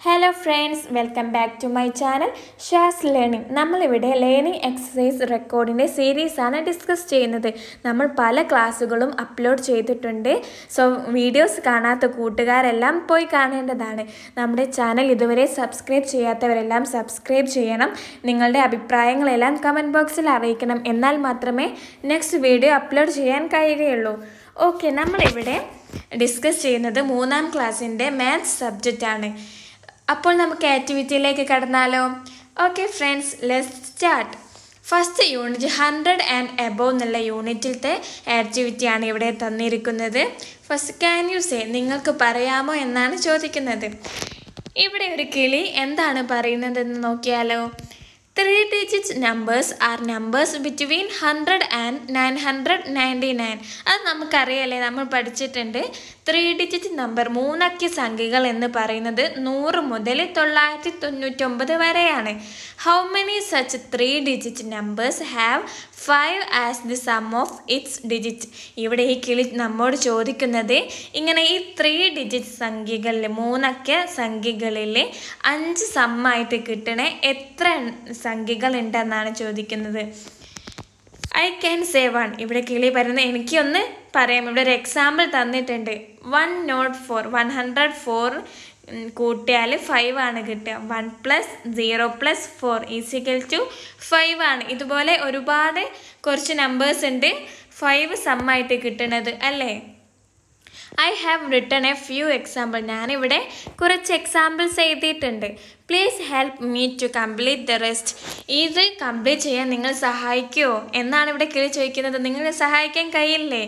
Hello friends welcome back to my channel Shaz learning നമ്മളിവിടെ learning exercise റെക്കോർഡിന്റെ സീരീസാണ് discuss ചെയ്യുന്നത്. നമ്മൾ പല ക്ലാസ്സുകളും അപ്ലോഡ് ചെയ്തിട്ടുണ്ട്. സോ വീഡിയോസ് കാണാത്ത കൂട്ടുകാരെല്ലാം പോയി കാണേണ്ടതാണ്. നമ്മുടെ ചാനൽ ഇതുവരെ സബ്സ്ക്രൈബ് ചെയ്യാത്തവരെല്ലാം സബ്സ്ക്രൈബ് ചെയ്യണം. നിങ്ങളുടെ അഭിപ്രായങ്ങളെല്ലാം കമന്റ് ബോക്സിൽ അറിയിക്കണം. എന്നാൽ മാത്രമേ നെക്സ്റ്റ് വീഡിയോ അപ്ലോഡ് ചെയ്യാൻ കഴിയുകയുള്ളൂ. ഓക്കെ നമ്മളിവിടെ ഡിസ്കസ് ചെയ്യുന്നത് മൂന്നാം ക്ലാസ്സിന്റെ മാത്സ് സബ്ജക്റ്റാണ് അപ്പോൾ നമുക്ക് ആക്ടിവിറ്റിയിലേക്ക് കടന്നാലോ? Okay friends let start first unit hundred and above എന്നുള്ള യൂണിറ്റിലത്തെ ആക്ടിവിറ്റിയാണ് ഇവിടെ തന്നിരിക്കുന്നത്. ഫസ്റ്റ് ക്യാൻ യു സേ നിങ്ങൾക്ക് പറയാമോ എന്നാണ് ചോദിക്കുന്നത്. ഇവിടെ ഒരു കിളി എന്താണ് പറയുന്നതെന്ന് നോക്കിയാലോ? Three digit numbers are numbers between hundred and nine hundred ninety nine അത് നമുക്കറിയാലേ നമ്മൾ പഠിച്ചിട്ടുണ്ട്. ത്രീ ഡിജിറ്റ് നമ്പർ മൂന്നക്ക സംഖ്യകൾ എന്ന് പറയുന്നത് നൂറ് മുതൽ തൊള്ളായിരത്തി തൊണ്ണൂറ്റൊമ്പത് വരെയാണ്. How many such three digit numbers have five as the sum of its digit ഇവിടെ ഈ കിളി നമ്മോട് ചോദിക്കുന്നത് ഇങ്ങനെ ഈ ത്രീ ഡിജിറ്റ് സംഖ്യകളിൽ മൂന്നക്ക സംഖ്യകളിൽ അഞ്ച് സമ്മായിട്ട് കിട്ടണ എത്ര സംഖ്യകൾ ഉണ്ടെന്നാണ് ചോദിക്കുന്നത്. ഐ ക്യാൻ സേ വൺ ഇവിടെ കിളി പറയുന്നത് എനിക്കൊന്ന് പറയാം. ഇവിടെ ഒരു എക്സാമ്പിൾ തന്നിട്ടുണ്ട്. One naught four one hundred four കൂട്ടിയാൽ ഫൈവ് ആണ് കിട്ടുക. One plus zero plus four is equal to five ആണ്. ഇതുപോലെ ഒരുപാട് കുറച്ച് നമ്പേഴ്സ് ഉണ്ട്. ഫൈവ് സമ്മായിട്ട് കിട്ടണത് അല്ലേ? I have written a few example ഞാനിവിടെ കുറച്ച് എക്സാമ്പിൾസ് എഴുതിയിട്ടുണ്ട്. Please help me to complete the rest ഇത് കംപ്ലീറ്റ് ചെയ്യാൻ നിങ്ങൾ സഹായിക്കുമോ എന്നാണ് ഇവിടെ കിളി ചോദിക്കുന്നത്. നിങ്ങളെ സഹായിക്കാൻ കഴിയില്ലേ?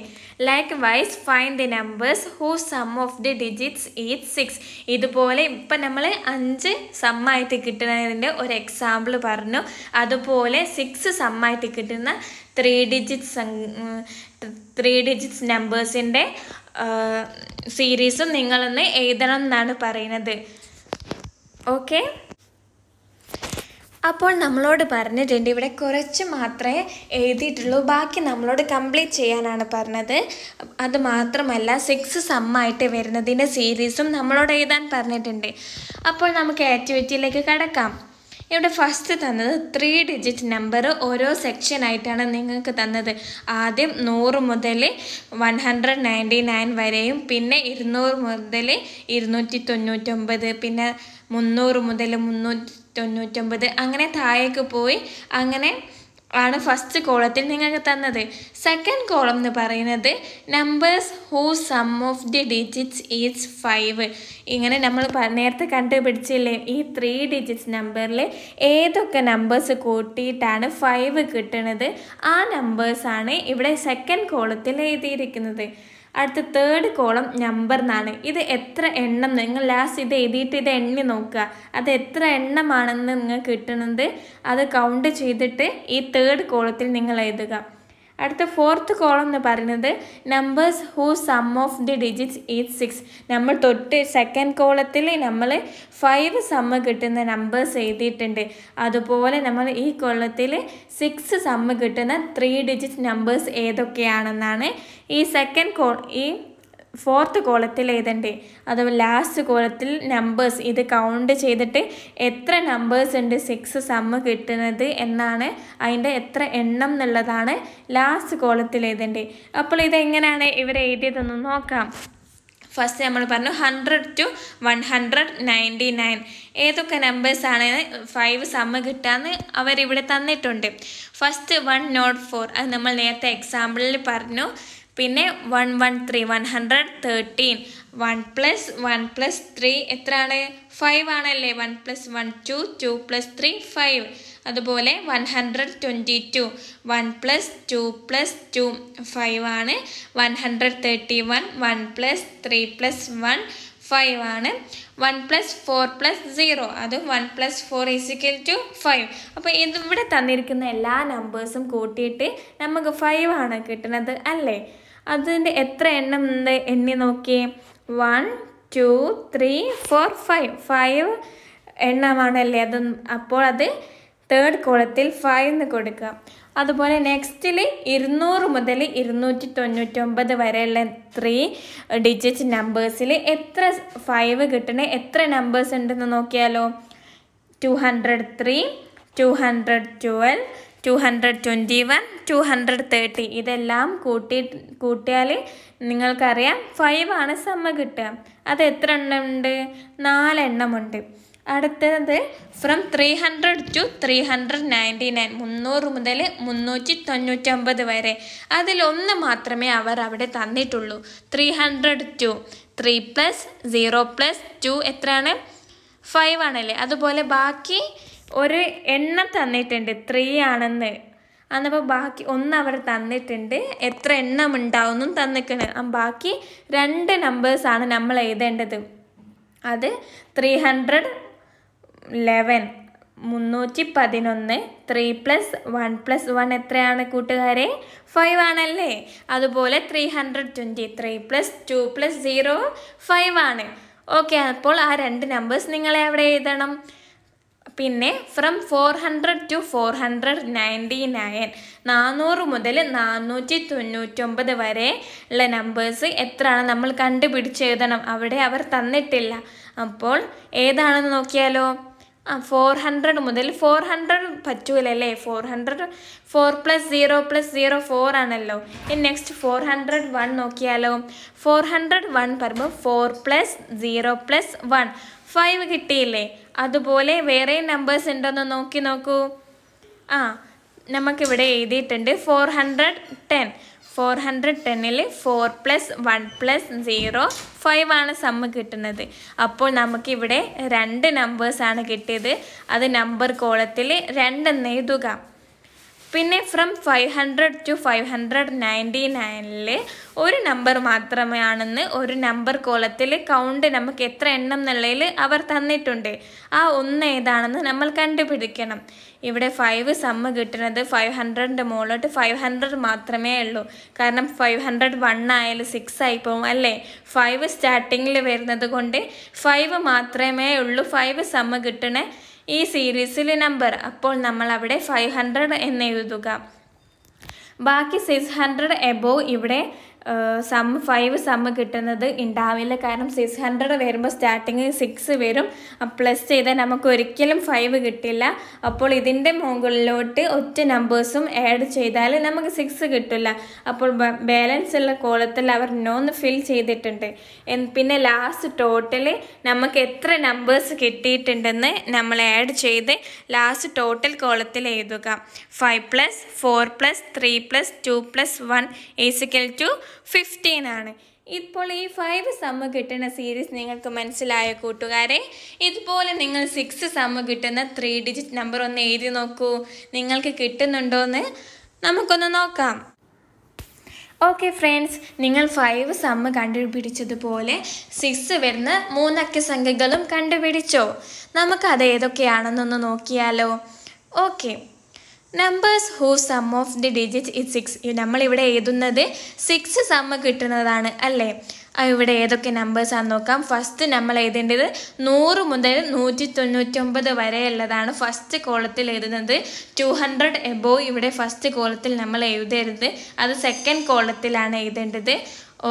Likewise fine the numbers who sum of the digits eat six ഇതുപോലെ ഇപ്പം നമ്മൾ അഞ്ച് സമ്മായിട്ട് കിട്ടുന്നതിന്റെ ഒരു എക്സാമ്പിൾ പറഞ്ഞു. അതുപോലെ സിക്സ് സമ്മായിട്ട് കിട്ടുന്ന ത്രീ ഡിജിറ്റ്സ് ത്രീ ഡിജിറ്റ്സ് നമ്പേഴ്സിന്റെ സീരീസും നിങ്ങളൊന്ന് എഴുതണം എന്നാണ് പറയുന്നത്. ഓക്കെ അപ്പോൾ നമ്മളോട് പറഞ്ഞിട്ടുണ്ട് ഇവിടെ കുറച്ച് മാത്രമേ എഴുതിയിട്ടുള്ളൂ. ബാക്കി നമ്മളോട് കംപ്ലീറ്റ് ചെയ്യാനാണ് പറഞ്ഞത്. അത് മാത്രമല്ല സിക്സ് സമ്മായിട്ട് വരുന്നതിന്റെ സീരീസും നമ്മളോട് എഴുതാൻ പറഞ്ഞിട്ടുണ്ട്. അപ്പോൾ നമുക്ക് ആക്ടിവിറ്റിയിലേക്ക് കടക്കാം. ഇവിടെ ഫസ്റ്റ് തന്നത് ത്രീ ഡിജിറ്റ് നമ്പർ ഓരോ സെക്ഷനായിട്ടാണ് നിങ്ങൾക്ക് തന്നത്. ആദ്യം നൂറ് മുതൽ വൺ ഹൺഡ്രഡ് നയന്റി നയൻ വരെയും പിന്നെ ഇരുന്നൂറ് മുതൽ ഇരുന്നൂറ്റി തൊണ്ണൂറ്റൊമ്പത് പിന്നെ മുന്നൂറ് മുതൽ മുന്നൂറ്റി തൊണ്ണൂറ്റൊമ്പത്. അങ്ങനെ താഴേക്ക് പോയി അങ്ങനെ ആണ് ഫസ്റ്റ് കോളത്തിൽ നിങ്ങൾക്ക് തന്നത്. സെക്കൻഡ് കോളം എന്ന് പറയുന്നത് numbers who sum of the digits is five ഇങ്ങനെ നമ്മൾ നേരത്തെ കണ്ടുപിടിച്ചില്ലേ ഈ ത്രീ ഡിജിറ്റ്സ് നമ്പറിൽ ഏതൊക്കെ നമ്പേഴ്സ് കൂട്ടിയിട്ടാണ് ഫൈവ് കിട്ടുന്നത് ആ നമ്പേഴ്സാണ് ഇവിടെ സെക്കൻഡ് കോളത്തിൽ എഴുതിയിരിക്കുന്നത്. അടുത്ത തേർഡ് കോളം നമ്പർ എന്നാണ് ഇത് എത്ര എണ്ണം നിങ്ങൾ ലാസ്റ്റ് ഇത് എഴുതിയിട്ട് ഇത് എണ്ണി നോക്കുക. അത് എത്ര എണ്ണമാണെന്ന് നിങ്ങൾ കിട്ടുന്നത് അത് കൗണ്ട് ചെയ്തിട്ട് ഈ തേർഡ് കോളത്തിൽ നിങ്ങൾ എഴുതുക. അടുത്ത ഫോർത്ത് കോളം എന്ന് പറയുന്നത് numbers who sum of the digits eat six നമ്മൾ തൊട്ട് സെക്കൻഡ് കോളത്തിൽ നമ്മൾ ഫൈവ് സമ്മ് കിട്ടുന്ന നമ്പേഴ്സ് എഴുതിയിട്ടുണ്ട്. അതുപോലെ നമ്മൾ ഈ കോളത്തിൽ സിക്സ് സമ്മ് കിട്ടുന്ന ത്രീ ഡിജിറ്റ് നമ്പേഴ്സ് ഏതൊക്കെയാണെന്നാണ് ഈ സെക്കൻഡ് കോൾ ഈ ഫോർത്ത് കോളത്തിൽ എഴുതണ്ടേ? അഥവാ ലാസ്റ്റ് കോളത്തിൽ നമ്പേഴ്സ് ഇത് കൗണ്ട് ചെയ്തിട്ട് എത്ര നമ്പേഴ്സ് ഉണ്ട് സിക്സ് സമ്മ് കിട്ടുന്നത് എന്നാണ് അതിന്റെ എത്ര എണ്ണം എന്നുള്ളതാണ് ലാസ്റ്റ് കോളത്തിൽ എഴുതണ്ടേ. അപ്പോൾ ഇതെങ്ങനെയാണ് ഇവർ എഴുതിയതെന്ന് നോക്കാം. ഫസ്റ്റ് നമ്മൾ പറഞ്ഞു hundred to one hundred ninety nine ഏതൊക്കെ നമ്പേഴ്സാണ് ഫൈവ് സമ്മ് കിട്ടാന്ന് അവരിവിടെ തന്നിട്ടുണ്ട്. ഫസ്റ്റ് വൺ നോട്ട് ഫോർ അത് നമ്മൾ നേരത്തെ എക്സാമ്പിളിൽ പറഞ്ഞു. പിന്നെ one one three one hundred thirteen one plus one plus three എത്രയാണ്? ഫൈവ് ആണല്ലേ? One plus one two two plus three five അതുപോലെ one hundred twenty two one plus two plus two five ആണ്. One hundred thirty one one plus three plus one five ആണ്. One plus four plus zero അത് one plus four is equal to five അപ്പോൾ ഇതിവിടെ തന്നിരിക്കുന്ന എല്ലാ നമ്പേഴ്സും കൂട്ടിയിട്ട് നമുക്ക് five ആണ് കിട്ടുന്നത് അല്ലേ? അതിന്റെ എത്ര എണ്ണം ഉണ്ട് എണ്ണി നോക്കിയേ. One two three four five five എണ്ണമാണല്ലേ? അത് അപ്പോൾ അത് തേർഡ് കോളത്തിൽ ഫൈവ് എന്ന് കൊടുക്കുക. അതുപോലെ നെക്സ്റ്റിൽ ഇരുന്നൂറ് മുതൽ ഇരുന്നൂറ്റി തൊണ്ണൂറ്റൊമ്പത് വരെയുള്ള ത്രീ ഡിജിറ്റ് നമ്പേഴ്സിൽ എത്ര ഫൈവ് കിട്ടണേ എത്ര നമ്പേഴ്സ് ഉണ്ടെന്ന് നോക്കിയാലോ? Two hundred three two hundred twelve two hundred twenty one two hundred thirty ഇതെല്ലാം കൂട്ടി കൂട്ടിയാൽ നിങ്ങൾക്കറിയാം ഫൈവ് ആണ് സമ്മ കിട്ടുക. അത് എത്ര എണ്ണം ഉണ്ട് നാലെണ്ണമുണ്ട്. അടുത്തത് from three hundred to three hundred ninety nine മുന്നൂറ് മുതൽ മുന്നൂറ്റി തൊണ്ണൂറ്റൊമ്പത് വരെ. അതിലൊന്ന് മാത്രമേ അവർ അവിടെ തന്നിട്ടുള്ളൂ. Three hundred two three plus zero plus two എത്രയാണ്? ഫൈവ് ആണല്ലേ? അതുപോലെ ബാക്കി ഒരു എണ്ണം തന്നിട്ടുണ്ട് ത്രീ ആണെന്ന് അന്നപ്പോൾ ബാക്കി ഒന്ന് അവർ തന്നിട്ടുണ്ട്. എത്ര എണ്ണം ഉണ്ടാവുമെന്നും തന്നിക്കണ്. ബാക്കി രണ്ട് നമ്പേഴ്സാണ് നമ്മൾ എഴുതേണ്ടത്. അത് ത്രീ ഹൺഡ്രഡ് ലെവൻ മുന്നൂറ്റി പതിനൊന്ന് three plus one plus one എത്രയാണ് കൂട്ടുകാരെ? ഫൈവ് ആണല്ലേ? അതുപോലെ three hundred twenty three plus two plus zero five ആണ്. ഓക്കെ അപ്പോൾ ആ രണ്ട് നമ്പേഴ്സ് നിങ്ങളെ അവിടെ എഴുതണം. പിന്നെ from four hundred to four hundred ninety nine നാനൂറ് മുതൽ നാനൂറ്റി തൊണ്ണൂറ്റൊമ്പത് വരെ ഉള്ള നമ്പേഴ്സ് എത്രയാണ് നമ്മൾ കണ്ടുപിടിച്ചെഴുതണം അവിടെ അവർ തന്നിട്ടില്ല. അപ്പോൾ ഏതാണെന്ന് നോക്കിയാലോ? ആ ഫോർ ഹൺഡ്രഡ് മുതൽ ഫോർ ഹൺഡ്രഡ് പറ്റൂലല്ലേ? Four hundred four plus zero plus zero four ആണല്ലോ. ഇനി നെക്സ്റ്റ് ഫോർ ഹൺഡ്രഡ് വൺ നോക്കിയാലോ? ഫോർ ഹൺഡ്രഡ് വൺ പറയുമ്പോൾ four plus zero plus one five കിട്ടിയില്ലേ? അതുപോലെ വേറെ നമ്പേഴ്സ് ഉണ്ടോയെന്ന് നോക്കി നോക്കൂ. ആ നമുക്കിവിടെ എഴുതിയിട്ടുണ്ട് four hundred ten four hundred ടെന്നിൽ four plus one plus zero five ആണ് സമ്മ് കിട്ടുന്നത്. അപ്പോൾ നമുക്കിവിടെ രണ്ട് നമ്പേഴ്സാണ് കിട്ടിയത്. അത് നമ്പർ കോളത്തിൽ രണ്ടെന്ന് എഴുതുക. പിന്നെ from five hundred to five hundred ninety നയനിൽ ഒരു നമ്പർ മാത്രമേ ആണെന്ന് ഒരു നമ്പർ കോലത്തിൽ കൗണ്ട് നമുക്ക് എത്ര എണ്ണം എന്നുള്ളതിൽ അവർ തന്നിട്ടുണ്ട്. ആ ഒന്ന് ഏതാണെന്ന് നമ്മൾ കണ്ടുപിടിക്കണം. ഇവിടെ ഫൈവ് സമ്മ് കിട്ടുന്നത് ഫൈവ് ഹൺഡ്രഡിന്റെ മുകളിലോട്ട് ഫൈവ് ഹൺഡ്രഡ് മാത്രമേ ഉള്ളൂ. കാരണം ഫൈവ് ഹൺഡ്രഡ് വൺ ആയാലും സിക്സ് ആയി പോകും അല്ലേ? ഫൈവ് സ്റ്റാർട്ടിങ്ങിൽ വരുന്നത് കൊണ്ട് ഫൈവ് മാത്രമേ ഉള്ളൂ. ഫൈവ് സമ്മ് കിട്ടണേ ഈ സീരീസിൽ നമ്പർ അപ്പോൾ നമ്മൾ അവിടെ ഫൈവ് ഹൺഡ്രഡ് എന്ന് എഴുതുക. ബാക്കി സിക്സ് ഹൺഡ്രഡ് എബോവ് ഇവിടെ സം ഫൈവ് സം കിട്ടുന്നത് ഉണ്ടാവില്ല. കാരണം സിക്സ് ഹൺഡ്രഡ് വരുമ്പോൾ സ്റ്റാർട്ടിങ് സിക്സ് വരും. പ്ലസ് ചെയ്താൽ നമുക്ക് ഒരിക്കലും ഫൈവ് കിട്ടില്ല. അപ്പോൾ ഇതിന്റെ മുകളിലോട്ട് ഒറ്റ നമ്പേഴ്സും ആഡ് ചെയ്താൽ നമുക്ക് സിക്സ് കിട്ടില്ല. അപ്പോൾ ബാലൻസ് ഉള്ള കോളത്തിൽ അവർ നോന്ന് ഫിൽ ചെയ്തിട്ടുണ്ട്. പിന്നെ ലാസ്റ്റ് ടോട്ടൽ നമുക്ക് എത്ര നമ്പേഴ്സ് കിട്ടിയിട്ടുണ്ടെന്ന് നമ്മൾ ആഡ് ചെയ്ത് ലാസ്റ്റ് ടോട്ടൽ കോളത്തിൽ എഴുതുക. Five plus four plus three plus two plus one is equal to fifteen ആണ്. ഇപ്പോൾ ഈ ഫൈവ് സമ്മ് കിട്ടുന്ന സീരീസ് നിങ്ങൾക്ക് മനസ്സിലായ കൂട്ടുകാരെ ഇതുപോലെ നിങ്ങൾ സിക്സ് സമ്മ് കിട്ടുന്ന ത്രീ ഡിജിറ്റ് നമ്പർ ഒന്ന് എഴുതി നോക്കൂ. നിങ്ങൾക്ക് കിട്ടുന്നുണ്ടോയെന്ന് നമുക്കൊന്ന് നോക്കാം. ഓക്കെ ഫ്രണ്ട്സ് നിങ്ങൾ ഫൈവ് സമ്മ് കണ്ടുപിടിച്ചതുപോലെ സിക്സ് വരുന്ന മൂന്നക്ക സംഖ്യകളും കണ്ടുപിടിച്ചോ. നമുക്കത് ഏതൊക്കെയാണെന്നൊന്ന് നോക്കിയാലോ. Okay numbers who sum of the digit it six നമ്മളിവിടെ എഴുതുന്നത് സിക്സ് സമ്മ് കിട്ടുന്നതാണ് അല്ലേ? ഇവിടെ ഏതൊക്കെ നമ്പേഴ്സാണെന്ന് നോക്കാം. ഫസ്റ്റ് നമ്മൾ എഴുതേണ്ടത് നൂറ് മുതൽ നൂറ്റി തൊണ്ണൂറ്റൊമ്പത് വരെ ഉള്ളതാണ് ഫസ്റ്റ് കോളത്തിൽ എഴുതുന്നത്. ടു ഹൺഡ്രഡ് എബോ ഇവിടെ ഫസ്റ്റ് കോളത്തിൽ നമ്മൾ എഴുതരുത്. അത് സെക്കൻഡ് കോളത്തിലാണ് എഴുതേണ്ടത്.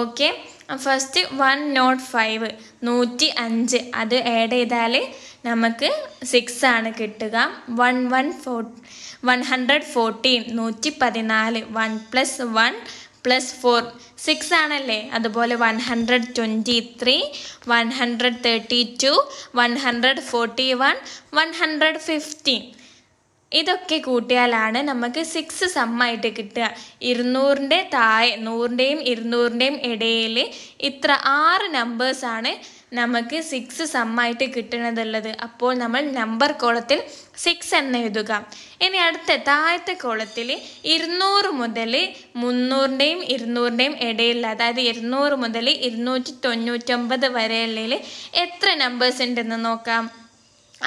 Okay first one naught five നൂറ്റി അഞ്ച് അത് ആഡ് ചെയ്താൽ നമുക്ക് സിക്സ് ആണ് കിട്ടുക. One one four one hundred fourteen നൂറ്റി പതിനാല് one plus one plus four six ആണല്ലേ? അതുപോലെ one hundred twenty three one hundred thirty two one hundred forty one one hundred fifteen ഇതൊക്കെ കൂട്ടിയാലാണ് നമുക്ക് സിക്സ് സമ്മായിട്ട് കിട്ടുക. ഇരുന്നൂറിന്റെ താഴെ നൂറിന്റെയും ഇരുന്നൂറിന്റെയും ഇടയിൽ ഇത്ര ആറ് നമ്പേഴ്സാണ് നമുക്ക് സിക്സ് സമ്മായിട്ട് കിട്ടണതുള്ളത്. അപ്പോൾ നമ്മൾ നമ്പർ കോളത്തിൽ സിക്സ് എന്ന് എഴുതുക. ഇനി അടുത്ത താഴത്തെ കോളത്തിൽ ഇരുന്നൂറ് മുതൽ മുന്നൂറിന്റെയും ഇരുന്നൂറിന്റെയും ഇടയിൽ അതായത് ഇരുന്നൂറ് മുതൽ ഇരുന്നൂറ്റി തൊണ്ണൂറ്റൊമ്പത് വരെയുള്ളതിൽ എത്ര നമ്പേഴ്സ് ഉണ്ടെന്ന് നോക്കാം.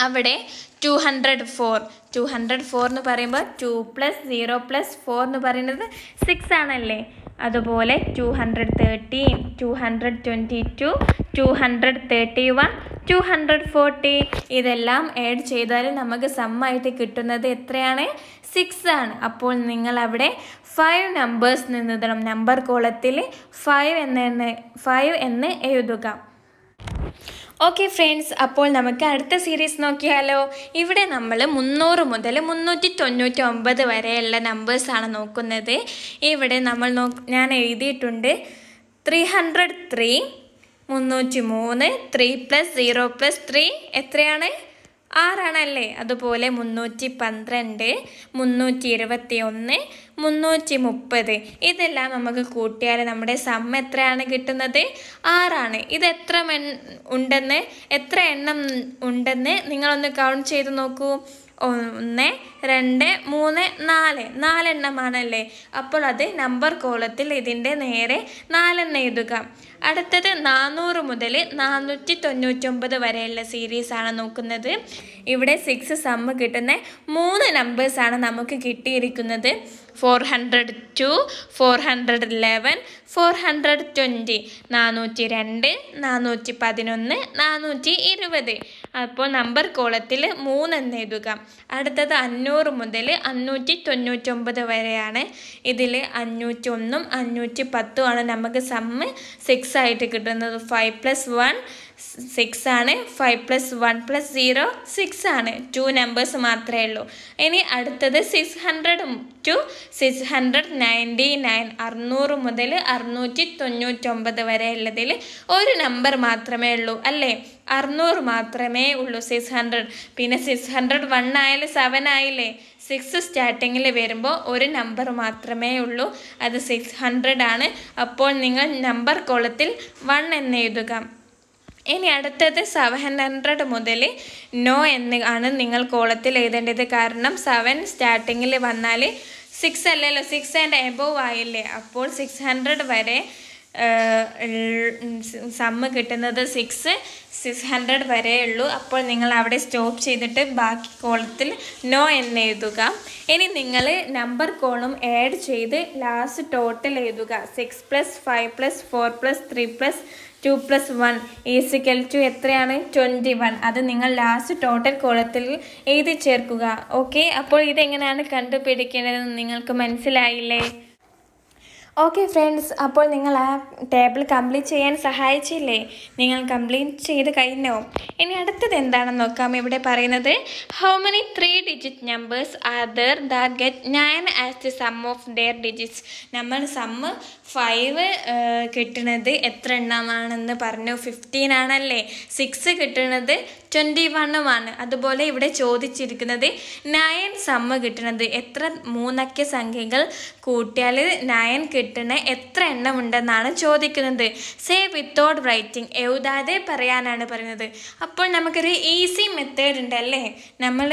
അവിടെ two hundred four two hundred four എന്ന് പറയുമ്പോൾ two plus zero plus four എന്ന് പറയുന്നത് സിക്സ് ആണല്ലേ? അതുപോലെ two hundred thirteen two hundred twenty two two hundred thirty one two hundred forty ഇതെല്ലാം ആഡ് ചെയ്താൽ നമുക്ക് സമ്മായിട്ട് കിട്ടുന്നത് എത്രയാണ്? സിക്സ് ആണ്. അപ്പോൾ നിങ്ങൾ അവിടെ ഫൈവ് നമ്പേഴ്സ് നിന്നിടണം നമ്പർ കോളത്തിൽ ഫൈവ് എന്ന് ഫൈവ് എന്ന് എഴുതുക. ഓക്കെ ഫ്രണ്ട്സ് അപ്പോൾ നമുക്ക് അടുത്ത സീരീസ് നോക്കിയാലോ? ഇവിടെ നമ്മൾ മുന്നൂറ് മുതൽ മുന്നൂറ്റി തൊണ്ണൂറ്റി ഒമ്പത് വരെയുള്ള നമ്പേഴ്സാണ് നോക്കുന്നത്. ഇവിടെ നമ്മൾ നോ ഞാൻ എഴുതിയിട്ടുണ്ട് ത്രീ ഹൺഡ്രഡ് ത്രീ മുന്നൂറ്റി മൂന്ന് three plus zero plus three എത്രയാണ്? ആറാണല്ലേ? അതുപോലെ മുന്നൂറ്റി പന്ത്രണ്ട് മുന്നൂറ്റി ഇരുപത്തി ഒന്ന് മുന്നൂറ്റി മുപ്പത് ഇതെല്ലാം നമുക്ക് കൂട്ടിയാൽ നമ്മുടെ സം എത്രയാണ് കിട്ടുന്നത്? ആറാണ്. ഇത് എത്ര ഉണ്ടെന്ന് എത്ര എണ്ണം ഉണ്ടെന്ന് നിങ്ങളൊന്ന് കൗണ്ട് ചെയ്ത് നോക്കൂ. ഒന്ന് രണ്ട് മൂന്ന് നാല്. നാലെണ്ണമാണല്ലേ? അപ്പോൾ അത് നമ്പർ കോളത്തിൽ ഇതിന്റെ നേരെ നാലെണ്ണം എഴുതുക. അടുത്തത് നാനൂറ് മുതൽ നാനൂറ്റി തൊണ്ണൂറ്റൊമ്പത് വരെയുള്ള സീരീസാണ് നോക്കുന്നത്. ഇവിടെ സിക്സ് സമ്മ് കിട്ടുന്ന മൂന്ന് നമ്പേഴ്സാണ് നമുക്ക് കിട്ടിയിരിക്കുന്നത്. Four hundred two four hundred eleven four hundred twenty നാനൂറ്റി രണ്ട് നാനൂറ്റി പതിനൊന്ന് നാനൂറ്റി ഇരുപത് അപ്പോൾ നമ്പർ കോളത്തിൽ മൂന്നെന്ന് എഴുതുക. അടുത്തത് അഞ്ഞൂറ് മുതൽ അഞ്ഞൂറ്റി തൊണ്ണൂറ്റൊമ്പത് വരെയാണ്. ഇതിൽ അഞ്ഞൂറ്റി ഒന്നും അഞ്ഞൂറ്റി പത്തുമാണ് നമുക്ക് സമ്മ് സിക്സ് ആയിട്ട് കിട്ടുന്നത്. ഫൈവ് പ്ലസ് വൺ സിക്സ് ആണ് five plus one plus zero six ആണ്. ടു നമ്പേഴ്സ് മാത്രമേ ഉള്ളൂ. ഇനി അടുത്തത് six hundred two six hundred ninety nine അറുന്നൂറ് മുതൽ അറുന്നൂറ്റി തൊണ്ണൂറ്റൊമ്പത് വരെ ഉള്ളതിൽ ഒരു നമ്പർ മാത്രമേ ഉള്ളൂ അല്ലേ? അറുന്നൂറ് മാത്രമേ ഉള്ളൂ സിക്സ് ഹൺഡ്രഡ് പിന്നെ സിക്സ് ഹൺഡ്രഡ് വൺ ആയാലും സെവൻ ആയില്ലേ? സിക്സ് സ്റ്റാർട്ടിങ്ങിൽ വരുമ്പോൾ ഒരു നമ്പർ മാത്രമേ ഉള്ളൂ. അത് സിക്സ് ഹൺഡ്രഡ് ആണ്. അപ്പോൾ നിങ്ങൾ നമ്പർ കോളത്തിൽ വൺ എന്ന് എഴുതുക. ഇനി അടുത്തത് സെവൻ ഹൺഡ്രഡ് മുതൽ നോ എന്ന് ആണ് നിങ്ങൾ കോളത്തിൽ എഴുതേണ്ടത്. കാരണം സെവൻ സ്റ്റാർട്ടിങ്ങിൽ വന്നാൽ സിക്സ് അല്ലല്ലോ സിക്സ് ആൻഡ് എബോവ് ആയില്ലേ? അപ്പോൾ സിക്സ് ഹൺഡ്രഡ് വരെ സമ്മ് കിട്ടുന്നത് സിക്സ് സിക്സ് ഹൺഡ്രഡ് വരെ ഉള്ളൂ. അപ്പോൾ നിങ്ങൾ അവിടെ സ്റ്റോപ്പ് ചെയ്തിട്ട് ബാക്കി കോളത്തിൽ നോ എന്ന് എഴുതുക. ഇനി നിങ്ങൾ നമ്പർ കോളും ആഡ് ചെയ്ത് ലാസ്റ്റ് ടോട്ടൽ എഴുതുക. Six plus five plus four plus three plus two plus one is equal to എത്രയാണ്? ട്വന്റി വൺ അത് നിങ്ങൾ ലാസ്റ്റ് ടോട്ടൽ കോളത്തിൽ എഴുതി ചേർക്കുക. ഓക്കെ അപ്പോൾ ഇതെങ്ങനെയാണ് കണ്ടുപിടിക്കേണ്ടതെന്ന് നിങ്ങൾക്ക് മനസ്സിലായില്ലേ? ഓക്കെ ഫ്രണ്ട്സ് അപ്പോൾ നിങ്ങൾ ആ ടേബിൾ കംപ്ലീറ്റ് ചെയ്യാൻ സഹായിച്ചില്ലേ? നിങ്ങൾ കംപ്ലീറ്റ് ചെയ്ത് കഴിഞ്ഞോ? ഇനി അടുത്തത് എന്താണെന്ന് നോക്കാം. ഇവിടെ പറയുന്നത് how many three digit numbers there that get nine as the sum of their digits നമ്മൾ സമ്മ് ഫൈവ് കിട്ടുന്നത് എത്ര എണ്ണമാണെന്ന് പറഞ്ഞു. ഫിഫ്റ്റീൻ ആണല്ലേ? സിക്സ് കിട്ടുന്നത് ട്വന്റി വണ്ണുമാണ് അതുപോലെ ഇവിടെ ചോദിച്ചിരിക്കുന്നത് നയൻ സമ്മ് കിട്ടുന്നത് എത്ര മൂന്നക്ക സംഖ്യകൾ കൂട്ടിയാൽ നയൻ കിട്ടുന്ന എത്ര എണ്ണം ഉണ്ടെന്നാണ് ചോദിക്കുന്നത്. സേ വിത്തൗട്ട് റൈറ്റിംഗ് എഴുതാതെ പറയാനാണ് പറയുന്നത്. അപ്പോൾ നമുക്കൊരു ഈസി മെത്തേഡ് ഉണ്ട് അല്ലേ നമ്മൾ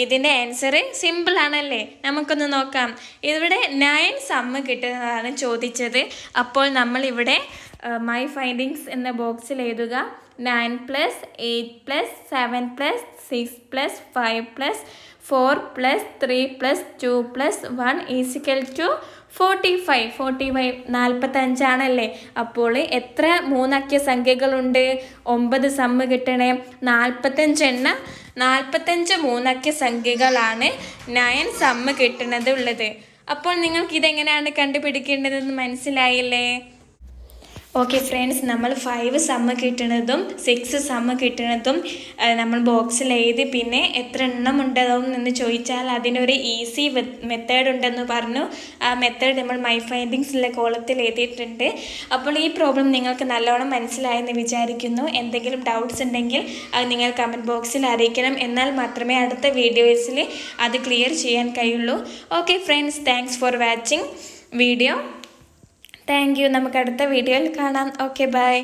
ഇതിന്റെ ആൻസർ സിമ്പിൾ ആണല്ലേ? നമുക്കൊന്ന് നോക്കാം. ഇവിടെ നയൻ സമ്മ് കിട്ടുന്നതാണ് ചോദിച്ചത്. അപ്പോൾ നമ്മളിവിടെ മൈ ഫൈൻഡിങ്സ് എന്ന ബോക്സിൽ എഴുതുക. Nine plus eight plus seven plus six plus five plus four plus three plus two plus one is equal to forty five forty five നാൽപ്പത്തഞ്ചാണല്ലേ അപ്പോൾ എത്ര മൂന്നക്ക സംഖ്യകളുണ്ട്? ഒമ്പത് സമ്മ് കിട്ടണേ. നാൽപ്പത്തഞ്ച് എണ്ണ. നാൽപ്പത്തഞ്ച് മൂന്നക്ക സംഖ്യകളാണ് നയൻ സമ്മ് കിട്ടണത് ഉള്ളത്. അപ്പോൾ നിങ്ങൾക്ക് ഇതെങ്ങനെയാണ് കണ്ടുപിടിക്കേണ്ടതെന്ന് മനസ്സിലായില്ലേ? ഓക്കെ ഫ്രണ്ട്സ് നമ്മൾ ഫൈവ് സമ്മ കിട്ടണതും സിക്സ് സമ്മ കിട്ടണതും നമ്മൾ ബോക്സിൽ എഴുതി പിന്നെ എത്ര എണ്ണം ഉണ്ടതും എന്ന് ചോദിച്ചാൽ അതിനൊരു ഈസി മെത്തേഡ് ഉണ്ടെന്ന് പറഞ്ഞു. ആ മെത്തേഡ് നമ്മൾ മൈ ഫൈൻഡിങ്സിലെ കോളത്തിൽ എഴുതിയിട്ടുണ്ട്. അപ്പോൾ ഈ പ്രോബ്ലം നിങ്ങൾക്ക് നല്ലോണം മനസ്സിലായെന്ന് വിചാരിക്കുന്നു. എന്തെങ്കിലും ഡൗട്ട്സ് ഉണ്ടെങ്കിൽ അത് നിങ്ങൾ കമന്റ് ബോക്സിൽ അറിയിക്കണം. എന്നാൽ മാത്രമേ അടുത്ത വീഡിയോസിൽ അത് ക്ലിയർ ചെയ്യാൻ കഴിയുള്ളൂ. Okay friends thanks for watching video thank നമുക്ക് അടുത്ത വീഡിയോയിൽ കാണാം. Okay bye.